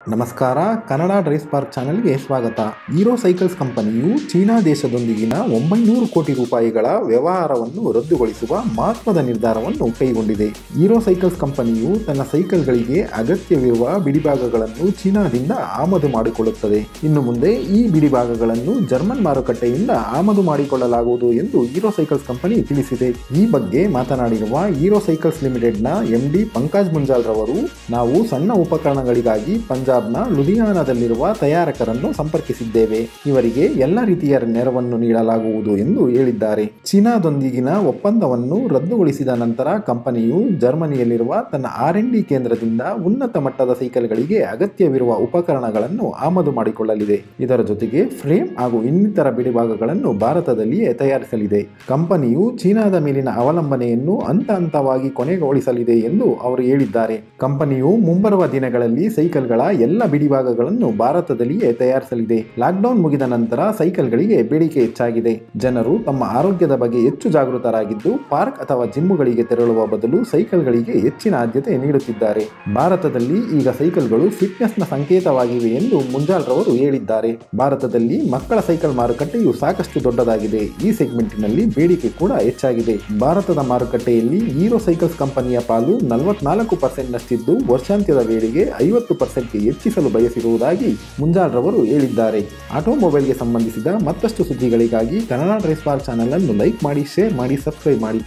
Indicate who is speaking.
Speaker 1: ನಮಸ್ಕಾರ, Kannada dries park ಚಾನೆಲ್ಗೆ ಸ್ವಾಗತ. ಹೀರೋ ಸೈಕಲ್ಸ್ ಕಂಪನಿಯು ಚೀನಾ ದೇಶದೊಂದಿಗಿನ ಒಂಬೈನೂರು ಕೋಟಿ ರೂಪಾಯಿಗಳ ವ್ಯವಹಾರವನ್ನು ರದ್ದುಗೊಳಿಸುವ ಮಹತ್ವದ ನಿರ್ಧಾರವನ್ನು ಕೈಗೊಂಡಿದೆ. ಹೀರೋ ಸೈಕಲ್ಸ್ ಕಂಪನಿಯು ತನ್ನ ಸೈಕಲ್ಗಳಿಗೆ ಅಗತ್ಯವಿರುವ ಬಿಡಿಭಾಗಗಳನ್ನು ಚೀನಾದಿಂದ ಆಮದು ಮಾಡಿಕೊಳ್ಳುತ್ತದೆ. ಇನ್ನು ಮುಂದೆ ಈ ಬಿಡಿಭಾಗಗಳನ್ನು ಜರ್ಮನ್ ಮಾರುಕಟ್ಟೆಯಿಂದ ಆಮದು ಮಾಡಿಕೊಳ್ಳಲಾಗುವುದು ಎಂದು ಹೀರೋ ಸೈಕಲ್ಸ್ ಕಂಪನಿ ತಿಳಿಸಿದೆ. ಈ ಬಗ್ಗೆ ಮಾತನಾಡಿರುವ ಹೀರೋ ಸೈಕಲ್ಸ್ ಲಿಮಿಟೆಡ್ನ ಎಂಡಿ ಪಂಕಜ್ ಮುಂಜಾಲ್ ರವರು, ನಾವು ಸಣ್ಣ ಉಪಕರಣಗಳಿಗಾಗಿ ಪಂಜಾಬ್ನ ಲುಧಿಯಾನದಲ್ಲಿರುವ ತಯಾರಕರನ್ನು ಸಂಪರ್ಕಿಸಿದ್ದೇವೆ. ಇವರಿಗೆ ಎಲ್ಲ ರೀತಿಯ ನೆರವನ್ನು ನೀಡಲಾಗುವುದು ಎಂದು ಹೇಳಿದ್ದಾರೆ. ಚೀನಾದೊಂದಿಗಿನ ಒಪ್ಪಂದವನ್ನು ರದ್ದುಗೊಳಿಸಿದ ನಂತರ ಕಂಪನಿಯು ಜರ್ಮನಿಯಲ್ಲಿರುವ ತನ್ನ ಆರ್ ಎನ್ ಡಿ ಕೇಂದ್ರದಿಂದ ಉನ್ನತ ಮಟ್ಟದ ಸೈಕಲ್ಗಳಿಗೆ ಅಗತ್ಯವಿರುವ ಉಪಕರಣಗಳನ್ನು ಆಮದು ಮಾಡಿಕೊಳ್ಳಲಿದೆ. ಇದರ ಜೊತೆಗೆ ಫ್ರೇಮ್ ಹಾಗೂ ಇನ್ನಿತರ ಬಿಡಿಭಾಗಗಳನ್ನು ಭಾರತದಲ್ಲಿಯೇ ತಯಾರಿಸಲಿದೆ. ಕಂಪನಿಯು ಚೀನಾದ ಮೇಲಿನ ಅವಲಂಬನೆಯನ್ನು ಹಂತ ಹಂತವಾಗಿ ಕೊನೆಗೊಳಿಸಲಿದೆ ಎಂದು ಅವರು ಹೇಳಿದ್ದಾರೆ. ಕಂಪನಿಯು ಮುಂಬರುವ ದಿನಗಳಲ್ಲಿ ಸೈಕಲ್ಗಳ ಎಲ್ಲ ಬಿಡಿಭಾಗಗಳನ್ನು ಭಾರತದಲ್ಲಿಯೇ ತಯಾರಿಸಲಿದೆ. ಲಾಕ್ಡೌನ್ ಮುಗಿದ ನಂತರ ಸೈಕಲ್ಗಳಿಗೆ ಬೇಡಿಕೆ ಹೆಚ್ಚಾಗಿದೆ. ಜನರು ತಮ್ಮ ಆರೋಗ್ಯದ ಬಗ್ಗೆ ಹೆಚ್ಚು ಜಾಗೃತರಾಗಿದ್ದು, ಪಾರ್ಕ್ ಅಥವಾ ಜಿಮ್ಮುಗಳಿಗೆ ತೆರಳುವ ಬದಲು ಸೈಕಲ್ಗಳಿಗೆ ಹೆಚ್ಚಿನ ಆದ್ಯತೆ ನೀಡುತ್ತಿದ್ದಾರೆ. ಭಾರತದಲ್ಲಿ ಈಗ ಸೈಕಲ್ಗಳು ಫಿಟ್ನೆಸ್ನ ಸಂಕೇತವಾಗಿವೆ ಎಂದು ಮುಂಜಾಲ್ ರವರು ಹೇಳಿದ್ದಾರೆ. ಭಾರತದಲ್ಲಿ ಮಕ್ಕಳ ಸೈಕಲ್ ಮಾರುಕಟ್ಟೆಯು ಸಾಕಷ್ಟು ದೊಡ್ಡದಾಗಿದೆ. ಈ ಸೆಗ್ಮೆಂಟ್ನಲ್ಲಿ ಬೇಡಿಕೆ ಕೂಡ ಹೆಚ್ಚಾಗಿದೆ. ಭಾರತದ ಮಾರುಕಟ್ಟೆಯಲ್ಲಿ ಹೀರೋ ಸೈಕಲ್ಸ್ ಕಂಪನಿಯ ಪಾಲು ನಲವತ್ನಾಲ್ಕು ಪರ್ಸೆಂಟ್ನಷ್ಟಿದ್ದು, ವರ್ಷಾಂತ್ಯದ ವೇಳೆಗೆ ಐವತ್ತು ಪರ್ಸೆಂಟ್ಗೆ ಹೆಚ್ಚಿಸಲು ಬಯಸಿರುವುದಾಗಿ ಮುಂಜಾಲ್ ರವರು ಹೇಳಿದ್ದಾರೆ. ಆಟೋಮೊಬೈಲ್ಗೆ ಸಂಬಂಧಿಸಿದ ಮತ್ತಷ್ಟು ಸುದ್ದಿಗಳಿಗಾಗಿ ಕನ್ನಡ ಡ್ರೈಸ್ ಬಾರ್ ಚಾನಲ್ ಅನ್ನು ಲೈಕ್ ಮಾಡಿ, ಶೇರ್ ಮಾಡಿ, ಸಬ್ಸ್ಕ್ರೈಬ್ ಮಾಡಿ.